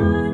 time.